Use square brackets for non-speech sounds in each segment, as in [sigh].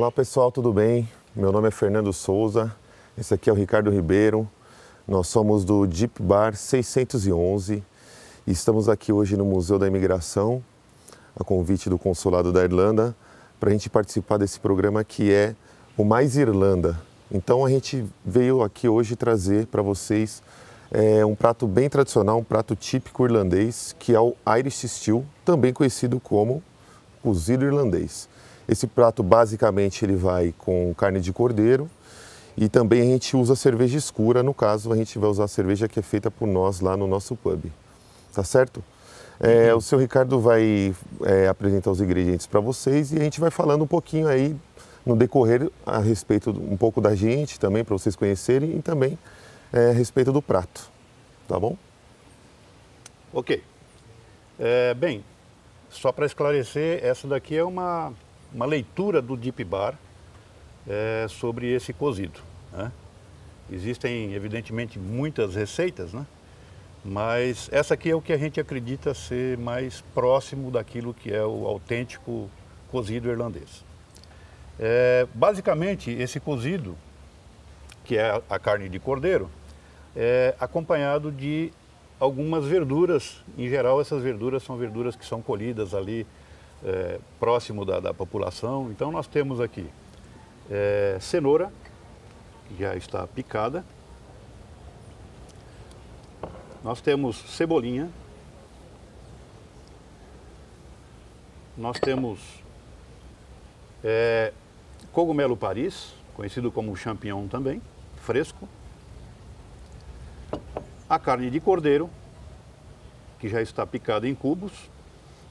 Olá pessoal, tudo bem? Meu nome é Fernando Souza, esse aqui é o Ricardo Ribeiro. Nós somos do Deep Bar 611 e estamos aqui hoje no Museu da Imigração, a convite do Consulado da Irlanda, para a gente participar desse programa que é o Mais Irlanda. Então a gente veio aqui hoje trazer para vocês é, um prato bem tradicional, um prato típico irlandês, que é o Irish Stew, também conhecido como cozido irlandês. Esse prato basicamente ele vai com carne de cordeiro e também a gente usa cerveja escura, no caso a gente vai usar a cerveja que é feita por nós lá no nosso pub. Tá certo? É, uhum. O seu Ricardo vai é, apresentar os ingredientes para vocês e a gente vai falando um pouquinho aí no decorrer a respeito um pouco da gente também, para vocês conhecerem e também é, a respeito do prato. Tá bom? Ok. É, bem, só para esclarecer, essa daqui é uma, uma leitura do Deep Bar é, sobre esse cozido. Né? Existem, evidentemente, muitas receitas, né? mas essa aqui é o que a gente acredita ser mais próximo daquilo que é o autêntico cozido irlandês. É, basicamente, esse cozido, que é a carne de cordeiro, é acompanhado de algumas verduras. Em geral, essas verduras são verduras que são colhidas ali é, próximo da, da, população. Então, nós temos aqui é, cenoura, que já está picada. Nós temos cebolinha. Nós temos é, cogumelo Paris, conhecido como champignon também, fresco a carne de cordeiro, que já está picada em cubos.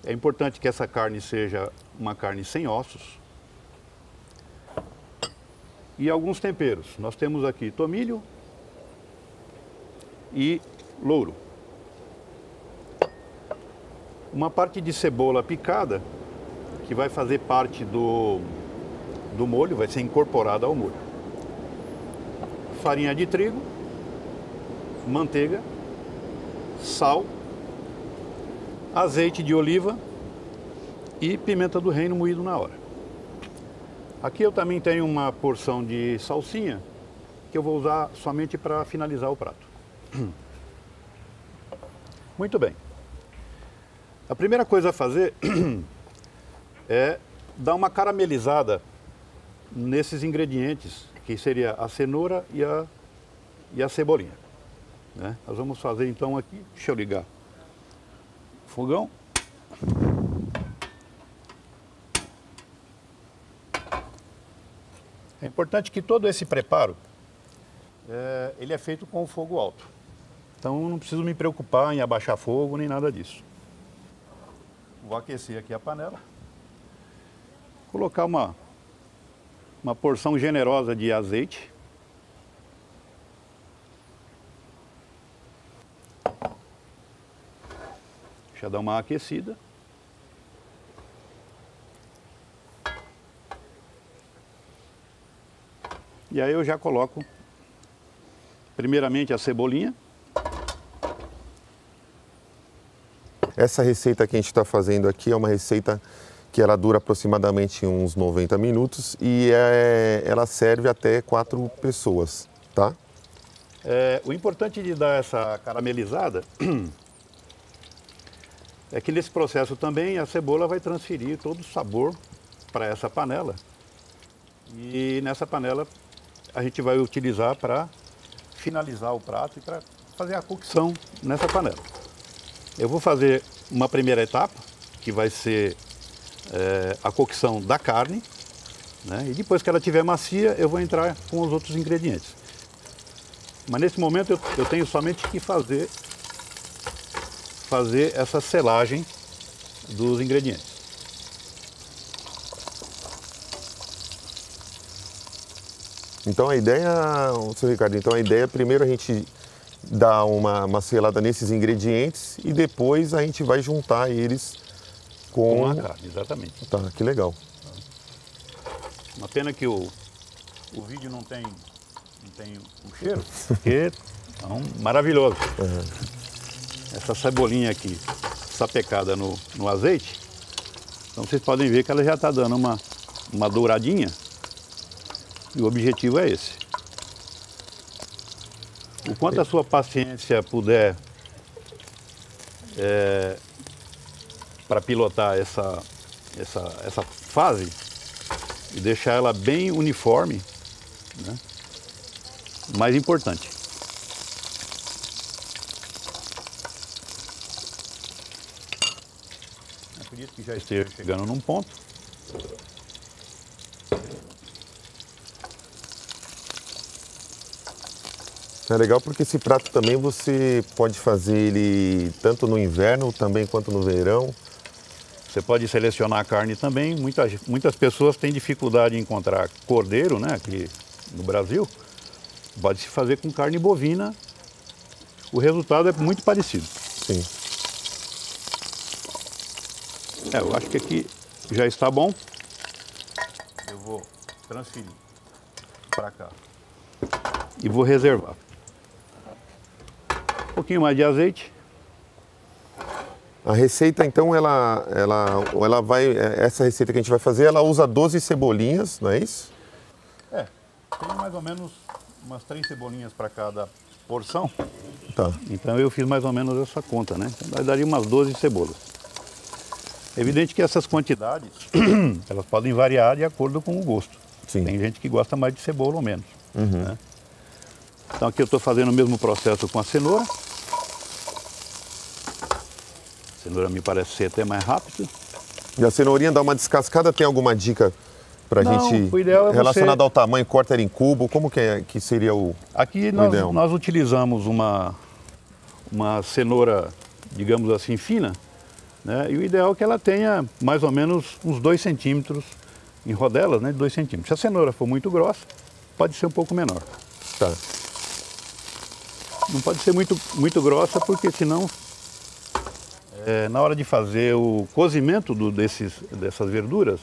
É importante que essa carne seja uma carne sem ossos. E alguns temperos. Nós temos aqui tomilho e louro. Uma parte de cebola picada, que vai fazer parte do, do molho, vai ser incorporada ao molho. Farinha de trigo manteiga, sal, azeite de oliva e pimenta do reino moído na hora. Aqui eu também tenho uma porção de salsinha que eu vou usar somente para finalizar o prato. [clears throat] Muito bem. A primeira coisa a fazer [clears throat] é dar uma caramelizada nesses ingredientes, que seria a cenoura e a, e a cebolinha. Né? Nós vamos fazer então aqui, deixa eu ligar fogão. É importante que todo esse preparo, é, ele é feito com o fogo alto. Então não preciso me preocupar em abaixar fogo nem nada disso. Vou aquecer aqui a panela. Colocar uma, uma porção generosa de azeite. Deixa eu dar uma aquecida. E aí eu já coloco, primeiramente, a cebolinha. Essa receita que a gente está fazendo aqui é uma receita que ela dura aproximadamente uns 90 minutos e é, ela serve até quatro pessoas, tá? É, o importante de dar essa caramelizada [clears throat] é que nesse processo também a cebola vai transferir todo o sabor para essa panela. E nessa panela a gente vai utilizar para finalizar o prato e para fazer a cocção nessa panela. Eu vou fazer uma primeira etapa, que vai ser é, a cocção da carne, né? e depois que ela estiver macia, eu vou entrar com os outros ingredientes. Mas nesse momento eu, eu tenho somente que fazer fazer essa selagem dos ingredientes. Então a ideia, seu Ricardo, então a ideia é primeiro a gente dar uma, uma selada nesses ingredientes e depois a gente vai juntar eles com, com a carne, exatamente. Tá, que legal. Uma pena que o, o vídeo não tem, não tem o cheiro, porque é um maravilhoso. Uhum essa cebolinha aqui sapecada no, no azeite. Então vocês podem ver que ela já está dando uma, uma douradinha. E o objetivo é esse. O quanto a sua paciência puder é, para pilotar essa, essa, essa fase e deixar ela bem uniforme, né? mais importante. Que já esteja chegando num ponto. É legal porque esse prato também você pode fazer ele tanto no inverno também quanto no verão. Você pode selecionar a carne também. Muitas, muitas pessoas têm dificuldade em encontrar cordeiro, né, aqui no Brasil. Pode se fazer com carne bovina. O resultado é muito parecido. Sim. É, eu acho que aqui já está bom. Eu vou transferir para cá e vou reservar pouquinho mais de azeite. A receita, então, ela, ela, ela vai. É, essa receita que a gente vai fazer, ela usa 12 cebolinhas, não é isso? É, tem mais ou menos umas três cebolinhas para cada porção. Tá. Então eu fiz mais ou menos essa conta, né? Então daria umas 12 cebolas. Evidente que essas quantidades, [clears throat] elas podem variar de acordo com o gosto. Sim. Tem gente que gosta mais de cebola ou menos. Uhum. Né? Então aqui eu estou fazendo o mesmo processo com a cenoura. A cenoura me parece ser até mais rápido. E a cenourinha dá uma descascada, tem alguma dica para a gente é relacionado você... ao tamanho, corta ela em cubo, como que, é, que seria o Aqui o nós, ideal? nós utilizamos uma, uma cenoura, digamos assim, fina, né? e o ideal é que ela tenha mais ou menos uns 2 centímetros em rodelas, né? de 2 centímetros. Se a cenoura for muito grossa, pode ser um pouco menor. Tá. Não pode ser muito, muito grossa, porque senão, é, na hora de fazer o cozimento do, desses, dessas verduras,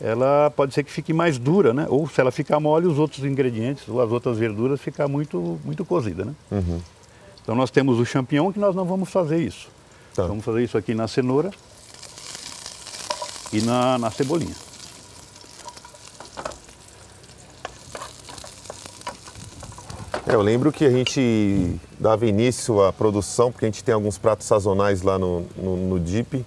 ela pode ser que fique mais dura, né? Ou se ela ficar mole, os outros ingredientes ou as outras verduras ficar muito, muito cozida, né? Uhum. Então nós temos o champignon que nós não vamos fazer isso. Tá. Vamos fazer isso aqui na cenoura e na, na cebolinha. É, eu lembro que a gente dava início à produção, porque a gente tem alguns pratos sazonais lá no, no, no DIP.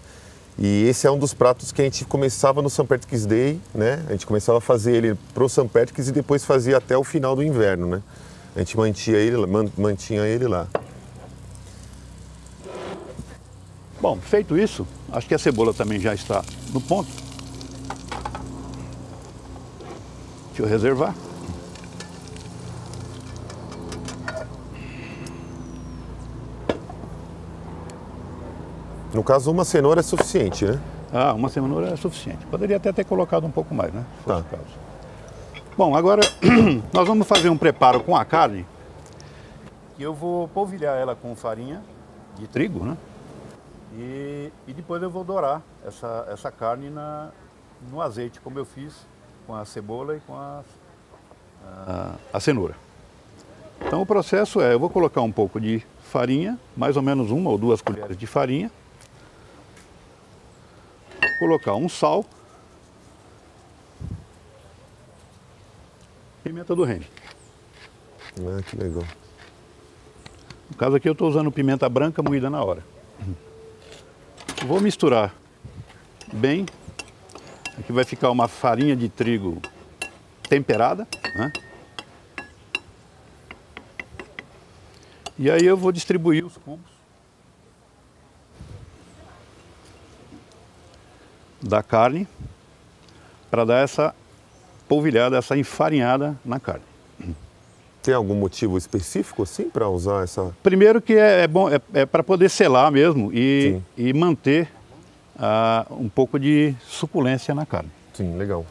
E esse é um dos pratos que a gente começava no St. Patrick's Day, né? A gente começava a fazer ele pro St. Patrick's e depois fazia até o final do inverno, né? A gente mantinha ele, mantinha ele lá. Bom, feito isso, acho que a cebola também já está no ponto. Deixa eu reservar. No caso, uma cenoura é suficiente, né? Ah, uma cenoura é suficiente. Poderia até ter colocado um pouco mais, né? Tá. Bom, agora [clears throat] nós vamos fazer um preparo com a carne. E eu vou polvilhar ela com farinha de trigo, né? E, e depois eu vou dourar essa, essa carne na, no azeite, como eu fiz com a cebola e com a, a, a cenoura. Então o processo é, eu vou colocar um pouco de farinha, mais ou menos uma ou duas colheres de farinha. Colocar um sal. Pimenta do reino. Ah, que legal. No caso aqui eu estou usando pimenta branca moída na hora. Vou misturar bem. Aqui vai ficar uma farinha de trigo temperada, né? E aí eu vou distribuir os cubos da carne para dar essa polvilhada, essa enfarinhada na carne. Tem algum motivo específico, assim, para usar essa... Primeiro que é, é bom, é, é para poder selar mesmo e, Sim. e manter ah, um pouco de suculência na carne. Sim, legal.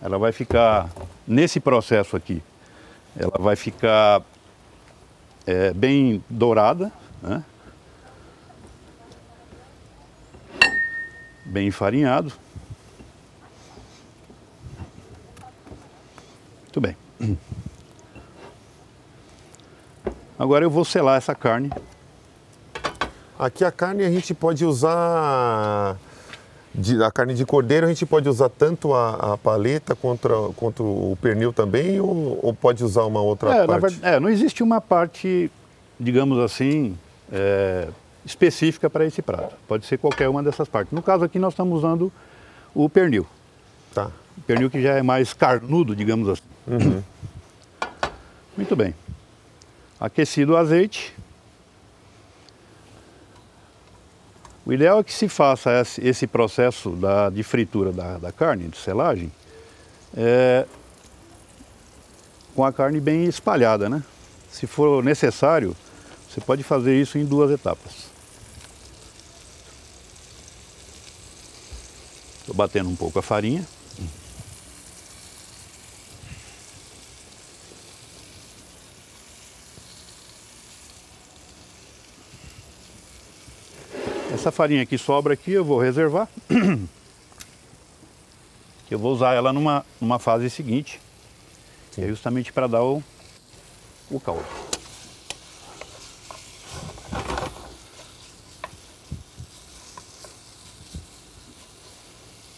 Ela vai ficar, nesse processo aqui, ela vai ficar é, bem dourada, né? bem enfarinhado. Muito bem. [clears throat] Agora eu vou selar essa carne. Aqui a carne a gente pode usar de, a carne de cordeiro a gente pode usar tanto a, a paleta quanto, quanto o pernil também ou, ou pode usar uma outra é, parte? Verdade, é, não existe uma parte, digamos assim, é, específica para esse prato. Pode ser qualquer uma dessas partes. No caso aqui nós estamos usando o pernil. Tá. O pernil que já é mais carnudo, digamos assim. Uhum. Muito bem. Aquecido o azeite. O ideal é que se faça esse processo da, de fritura da, da carne, de selagem, é, com a carne bem espalhada, né? Se for necessário, você pode fazer isso em duas etapas. Estou batendo um pouco a farinha. Essa farinha que sobra aqui eu vou reservar. [clears throat] eu vou usar ela numa, numa fase seguinte. Que é justamente para dar o, o caldo.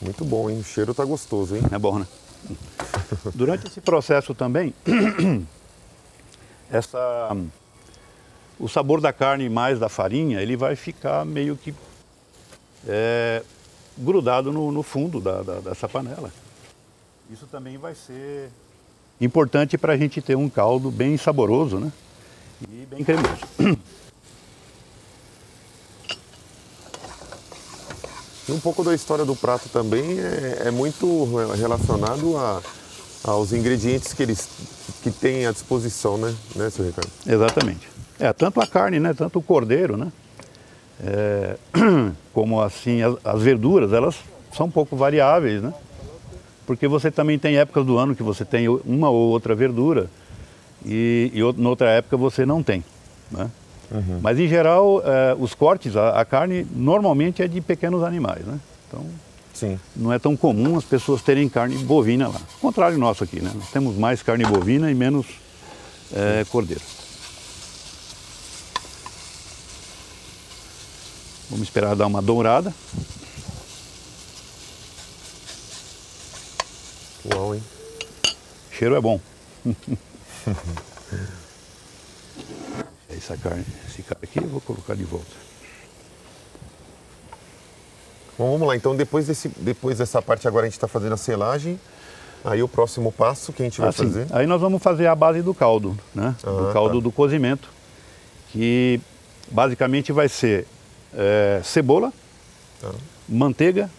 Muito bom, hein? O cheiro tá gostoso, hein? É bom, né? Durante esse processo também, [clears throat] essa, o sabor da carne mais da farinha, ele vai ficar meio que é, grudado no, no fundo da, da, dessa panela. Isso também vai ser importante para a gente ter um caldo bem saboroso, né? E bem cremoso. [clears throat] E um pouco da história do prato também é, é muito relacionado a, aos ingredientes que eles que têm à disposição, né, né, seu Ricardo? Exatamente. É, tanto a carne, né, tanto o cordeiro, né, é, [clears throat] como assim as, as, verduras, elas são um pouco variáveis, né, porque você também tem épocas do ano que você tem uma ou outra verdura e, e outra época você não tem, né. Uhum. Mas em geral, eh, os cortes, a, a, carne normalmente é de pequenos animais, né? Então Sim. não é tão comum as pessoas terem carne bovina lá. O contrário nosso aqui, né? Nós temos mais carne bovina e menos eh, cordeiro. Vamos esperar dar uma dourada. Uau, hein? O cheiro é bom. [laughs] essa carne, esse cara aqui eu vou colocar de volta. Bom, vamos lá, então depois, desse, depois dessa parte agora a gente está fazendo a selagem, aí o próximo passo que a gente vai ah, fazer? Aí nós vamos fazer a base do caldo, né? Ah, do caldo tá. do cozimento, que basicamente vai ser é, cebola, tá. manteiga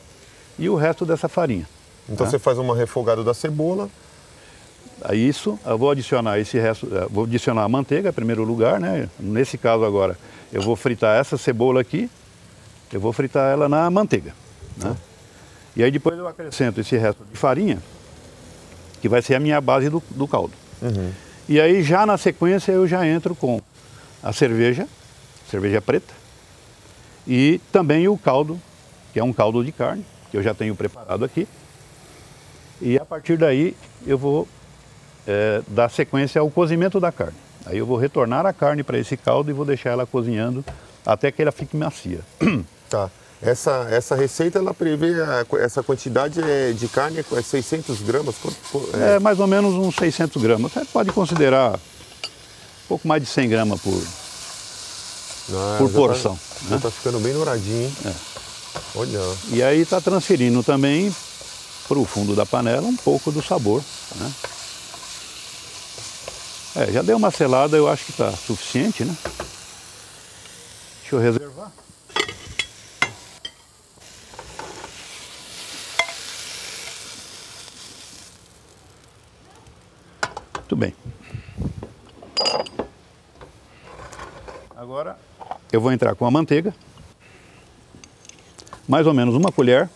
e o resto dessa farinha. Então né? você faz uma refogada da cebola, isso, eu vou adicionar esse resto, eh, vou adicionar a manteiga em primeiro lugar, né? Nesse caso agora, eu vou fritar essa cebola aqui, eu vou fritar ela na manteiga, né? E aí depois eu acrescento esse resto de farinha, que vai ser a minha base do, do caldo. Uhum. E aí já na sequência eu já entro com a cerveja, cerveja preta, e também o caldo, que é um caldo de carne, que eu já tenho preparado aqui. E a partir daí eu vou é, dar sequência ao cozimento da carne. Aí eu vou retornar a carne para esse caldo e vou deixar ela cozinhando até que ela fique macia. [clears throat] Tá. Essa, essa receita ela prevê a, essa quantidade é, de carne é 600 gramas? É... é... mais ou menos uns 600 gramas. Você pode considerar um pouco mais de 100 gramas por, ah, por tá- porção. Tá, né? Já está ficando bem douradinho, hein? É. Olha. E aí está transferindo também para o fundo da panela um pouco do sabor. Né? É, já deu uma selada, eu acho que está suficiente, né? Deixa eu reservar. Muito bem. Agora eu vou entrar com a manteiga. Mais ou menos uma colher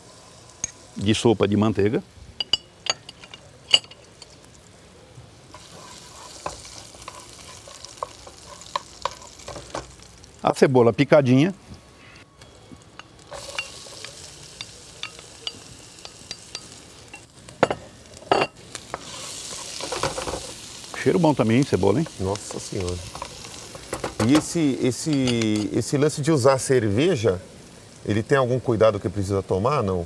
de sopa de manteiga. a cebola picadinha. Cheiro bom também, cebola, hein? Nossa Senhora. E esse, esse, esse lance de usar cerveja Ele tem algum cuidado que precisa tomar, não?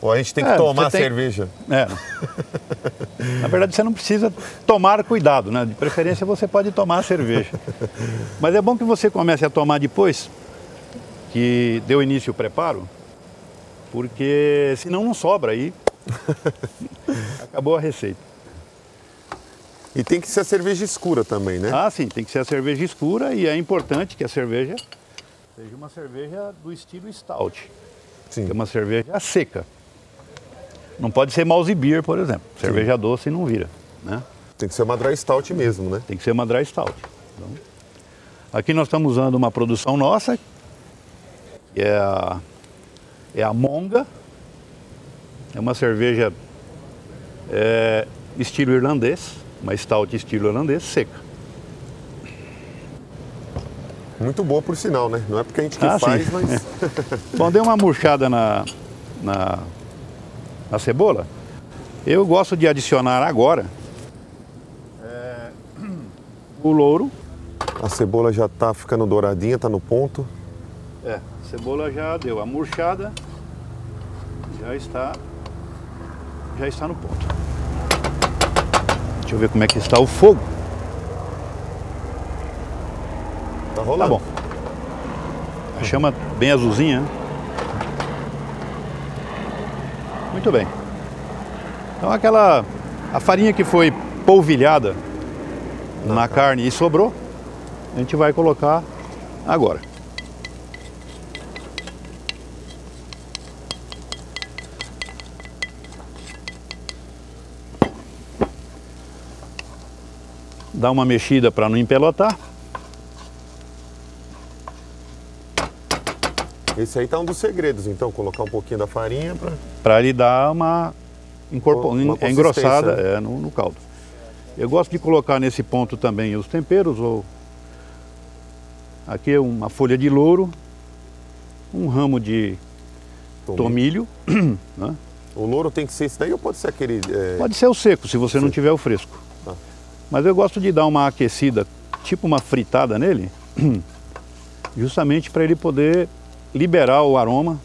Ou a gente tem que É, tomar tem- cerveja? É. Na verdade, você não precisa tomar cuidado, né? De preferência, você pode tomar a cerveja. Mas é bom que você comece a tomar depois que deu início o preparo, porque senão não sobra aí. [laughs] Acabou a receita. E tem que ser a cerveja escura também, né? Ah, sim, tem que ser a cerveja escura e é importante que a cerveja seja uma cerveja do estilo stout, Sim. que é uma cerveja seca. Não pode ser mouse beer, por exemplo. Cerveja doce não vira, né? Tem que ser uma dry stout mesmo, né? Tem que ser uma dry stout. Então, aqui nós estamos usando uma produção nossa, que é a, é a Monga. É uma cerveja é, estilo irlandês, uma stout estilo irlandês seca. Muito boa por sinal, né? Não é porque a gente que Ah, sim. faz, mas. [laughs] Bom, dei uma murchada na, na, na cebola. Eu gosto de adicionar agora é, o louro. A cebola já tá ficando douradinha, tá no ponto. É, a cebola já deu a murchada, já está, já está no ponto. Deixa eu ver como é que está o fogo. Tá Tá rolando. bom. A chama bem azulzinha. né? Muito bem. Então aquela a farinha que foi polvilhada na carne e sobrou, a gente vai colocar agora. Dá uma mexida para não empelotar. Esse aí tá um dos segredos, então, colocar um pouquinho da farinha pra. para ele dar uma, incorpor... Uma en- engrossada consistência, é, no, no caldo. Eu gosto de colocar nesse ponto também os temperos, ou aqui é uma folha de louro, um ramo de tomilho, [clears throat] né? O louro tem que ser esse daí ou pode ser aquele. é, pode ser o seco se você não tiver o fresco. Tá. Mas eu gosto de dar uma aquecida, tipo uma fritada nele, [clears throat] justamente para ele poder liberar o aroma.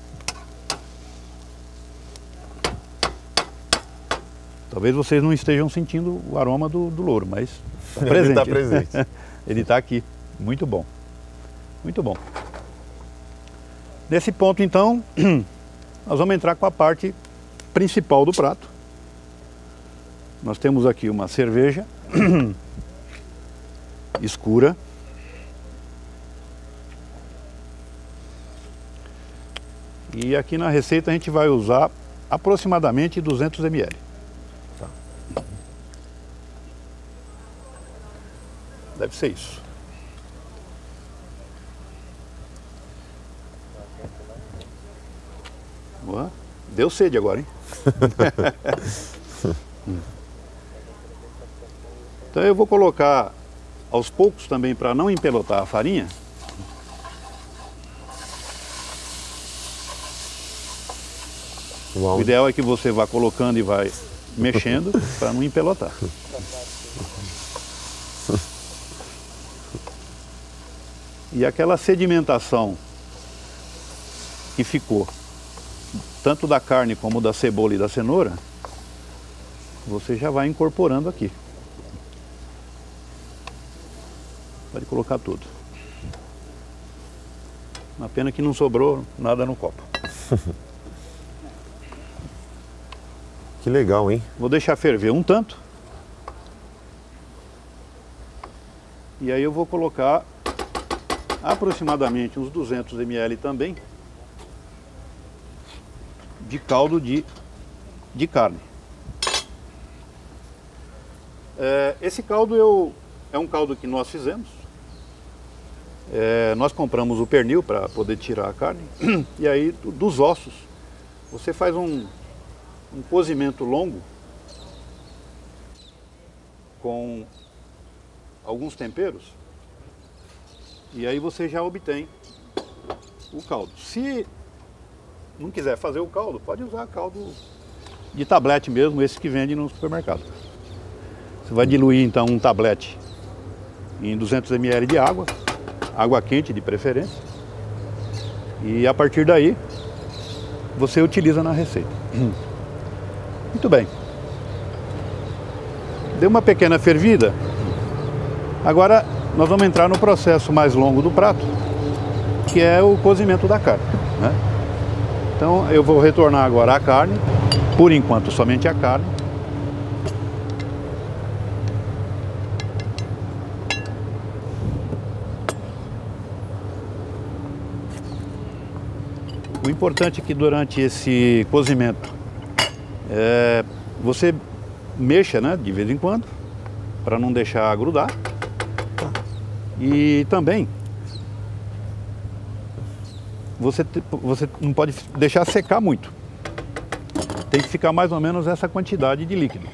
Talvez vocês não estejam sentindo o aroma do, do louro, mas está [laughs] Ele presente. tá presente. [laughs] Ele está aqui. Muito bom. Muito bom. Nesse ponto, então, [clears throat] nós vamos entrar com a parte principal do prato. Nós temos aqui uma cerveja [clears throat] escura. E aqui na receita a gente vai usar aproximadamente 200 ml. Deve ser isso. Boa. Deu sede agora, hein? [laughs] [laughs] Então eu vou colocar aos poucos também para não empelotar a farinha. Uau. O ideal é que você vá colocando e vai mexendo [laughs] para não empelotar. E aquela sedimentação que ficou, tanto da carne como da cebola e da cenoura, você já vai incorporando aqui. Pode colocar tudo. Uma pena que não sobrou nada no copo. [laughs] Que legal, hein? Vou deixar ferver um tanto. E aí eu vou colocar aproximadamente uns 200 ml também de caldo de, de carne. É, esse caldo eu, é um caldo que nós fizemos. É, nós compramos o pernil para poder tirar a carne. [clears throat] E aí do- dos ossos você faz um, um cozimento longo com alguns temperos e aí você já obtém o caldo. Se não quiser fazer o caldo, pode usar caldo de tablete mesmo, esse que vende no supermercado. Você vai diluir então um tablete em 200 ml de água, água quente de preferência. E a partir daí, você utiliza na receita. [clears throat] Muito bem. Deu uma pequena fervida. Agora nós vamos entrar no processo mais longo do prato, que é o cozimento da carne. Né? Então eu vou retornar agora a carne, por enquanto somente a carne. O importante é que durante esse cozimento é, você mexa né, de vez em quando para não deixar grudar. E também você, você não pode deixar secar muito. Tem que ficar mais ou menos essa quantidade de líquido.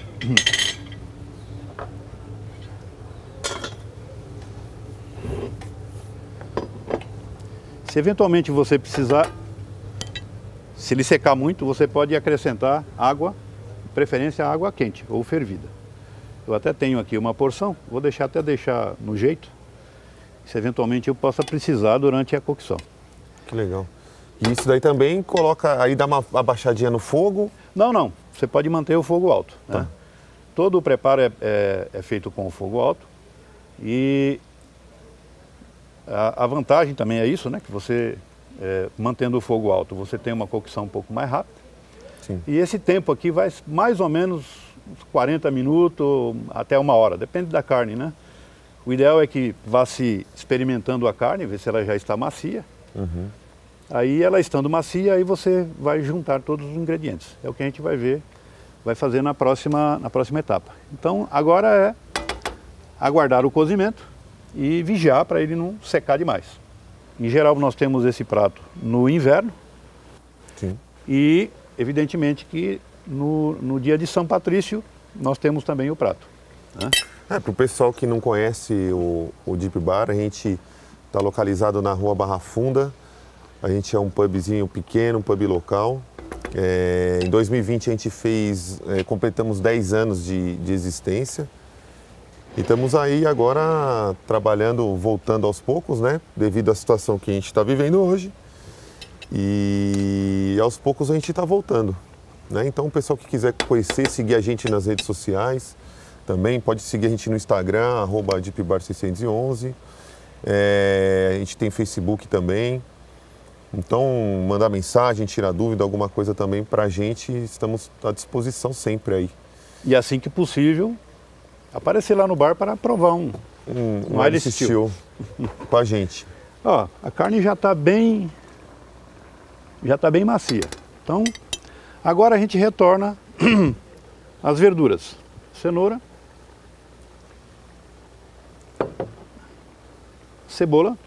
Se eventualmente você precisar, se ele secar muito, você pode acrescentar água, preferência água quente ou fervida. Eu até tenho aqui uma porção, vou deixar até deixar no jeito, se eventualmente eu possa precisar durante a cocção. Que legal. E isso daí também coloca, aí dá uma abaixadinha no fogo? Não, não. Você pode manter o fogo alto. Tá. Né? Todo o preparo é, é, é, feito com o fogo alto. E a, a, vantagem também é isso, né? Que você, é, mantendo o fogo alto, você tem uma cocção um pouco mais rápida. Sim. E esse tempo aqui vai mais ou menos 40 minutos até uma hora, depende da carne, né? O ideal é que vá se experimentando a carne, ver se ela já está macia. Uhum. Aí ela estando macia, aí você vai juntar todos os ingredientes. É o que a gente vai ver, vai fazer na próxima, na próxima etapa. Então agora é aguardar o cozimento e vigiar para ele não secar demais. Em geral nós temos esse prato no inverno Sim. e evidentemente que no, no dia de São Patrício nós temos também o prato. Né? É, para o pessoal que não conhece o, o Deep Bar, a gente está localizado na rua Barra Funda, a gente é um pubzinho pequeno, um pub local. É, em 2020 a gente fez, é, completamos 10 anos de, de existência. E estamos aí agora trabalhando, voltando aos poucos, né? Devido à situação que a gente está vivendo hoje. E aos poucos a gente está voltando. Né? Então, o pessoal que quiser conhecer, seguir a gente nas redes sociais, também pode seguir a gente no Instagram, arroba DeepBar611. É, a gente tem Facebook também. Então, mandar mensagem, tirar dúvida, alguma coisa também para a gente, estamos à disposição sempre aí. E assim que possível, aparecer lá no bar para provar um, um, um Ice Steel [laughs] com a gente. Ó, a carne já está bem, já está bem macia. Então, agora a gente retorna [clears throat] as verduras. Cenoura, cebola,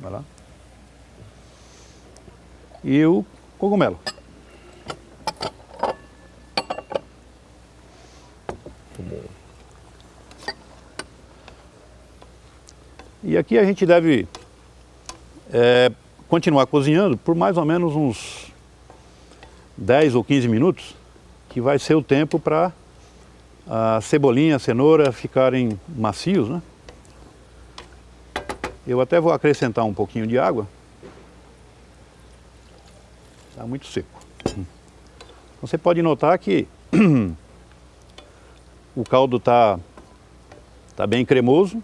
Vai lá. E o cogumelo. E aqui a gente deve é, continuar cozinhando por mais ou menos uns 10 ou 15 minutos, que vai ser o tempo para a cebolinha, a cenoura ficarem macios, né? Eu até vou acrescentar um pouquinho de água. Está muito seco. Você pode notar que [clears throat] o caldo está tá bem cremoso.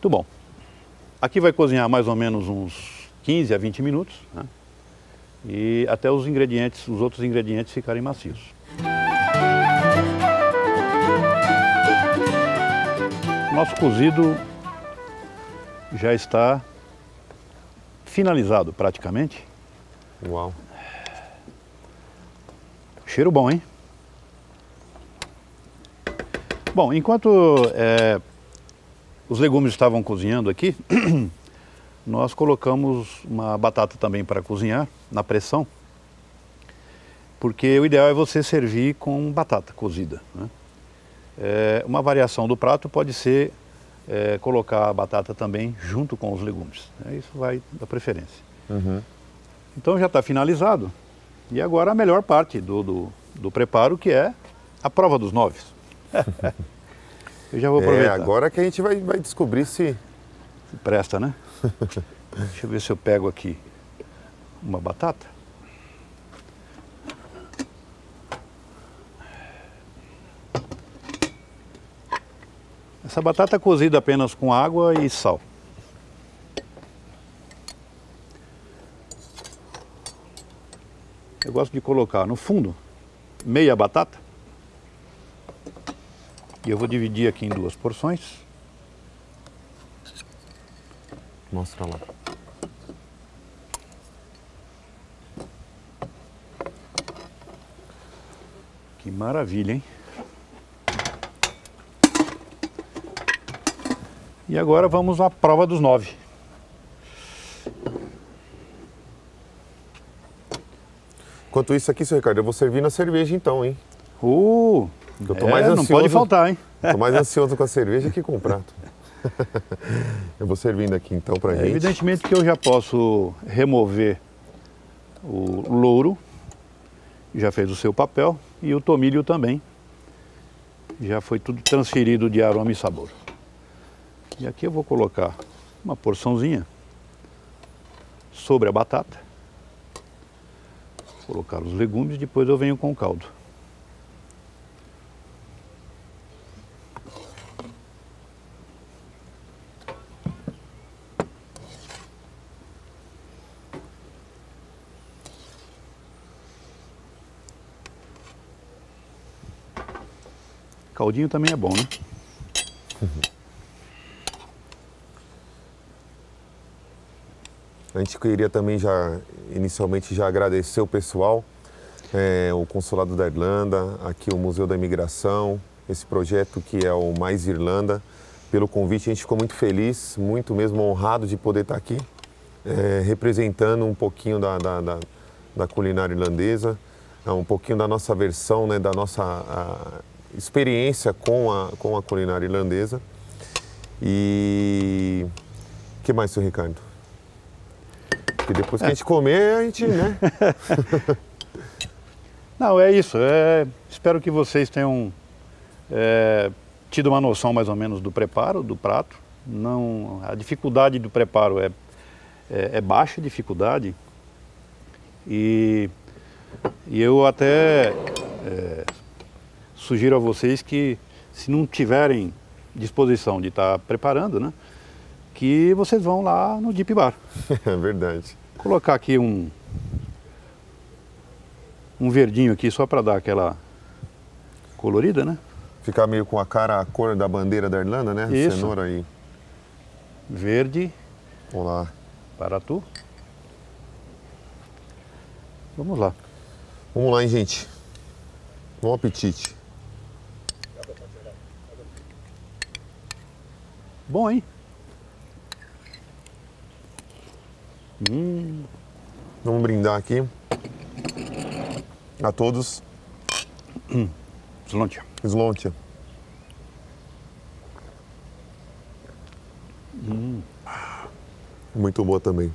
Muito bom. Aqui vai cozinhar mais ou menos uns 15 a 20 minutos. Né? E até os ingredientes, os outros ingredientes ficarem macios. Nosso cozido já está finalizado praticamente. Uau. Cheiro bom, hein? Bom, enquanto é, os legumes estavam cozinhando aqui, [clears throat] nós colocamos uma batata também para cozinhar na pressão, porque o ideal é você servir com batata cozida. Né? É, uma variação do prato pode ser é, colocar a batata também junto com os legumes. É, isso vai da preferência. Uhum. Então já está finalizado. E agora a melhor parte do, do, do, preparo, que é a prova dos nove. [laughs] Eu já vou aproveitar. É, agora que a gente vai, vai descobrir se... se presta, né? [laughs] Deixa eu ver se eu pego aqui uma batata. Essa batata é cozida apenas com água e sal. Eu gosto de colocar no fundo meia batata. E eu vou dividir aqui em duas porções. Mostra lá. Que maravilha, hein? E agora vamos à prova dos nove. Enquanto isso aqui, seu Ricardo, eu vou servir na cerveja então, hein? Uh, Eu tô é, mais não ansioso. pode faltar, hein? Tô mais ansioso com a cerveja que com o prato. [laughs] eu vou servindo aqui então pra É, gente. evidentemente que eu já posso remover o louro, já fez o seu papel, e o tomilho também. Já foi tudo transferido de aroma e sabor. E aqui eu vou colocar uma porçãozinha sobre a batata. Colocar os legumes, depois eu venho com o caldo. Caldinho também é bom, né? A gente queria também já, inicialmente, já agradecer o pessoal, é, o Consulado da Irlanda, aqui o Museu da Imigração, esse projeto que é o Mais Irlanda, pelo convite. A gente ficou muito feliz, muito mesmo honrado de poder estar aqui, é, representando um pouquinho da, da, da, da culinária irlandesa, é, um pouquinho da nossa versão, né, da nossa experiência com a, com a culinária irlandesa. E o que mais, seu Ricardo? Porque depois que a gente comer, a gente, né? [laughs] Não, é isso. é- espero que vocês tenham é, tido uma noção mais ou menos do preparo do prato. Não, a dificuldade do preparo é, é, é baixa dificuldade. E, e eu até é, sugiro a vocês que, se não tiverem disposição de estar preparando, né, que vocês vão lá no Deep Bar. [laughs] É verdade. colocar aqui um um verdinho aqui só para dar aquela colorida, né? Ficar meio com a cara, a cor da bandeira da Irlanda, né? Isso. Cenoura aí. Verde Vamos lá. para tu. Vamos lá. Vamos lá, hein, gente? Bom apetite. Bom, hein? Hum, Vamos brindar aqui. A todos. Slontia. Slontia. Muito boa também.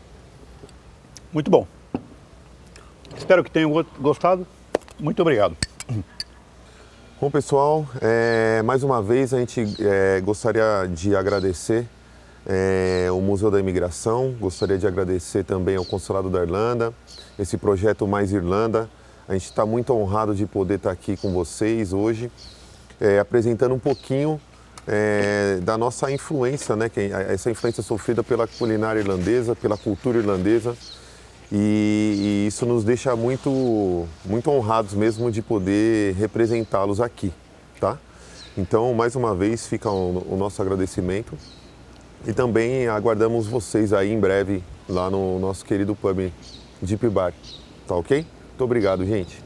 Muito bom. Espero que tenham go- gostado. Muito obrigado. Bom, pessoal, é, mais uma vez a gente é, gostaria de agradecer é, o Museu da Imigração, gostaria de agradecer também ao Consulado da Irlanda, esse projeto Mais Irlanda. A gente está muito honrado de poder estar aqui com vocês hoje, é, apresentando um pouquinho é, da nossa influência, né, essa influência sofrida pela culinária irlandesa, pela cultura irlandesa. E, e isso nos deixa muito, muito honrados mesmo de poder representá-los aqui, tá? Então, mais uma vez, fica o, o nosso agradecimento e também aguardamos vocês aí em breve lá no nosso querido pub Deep Bar, tá ok? Muito obrigado, gente.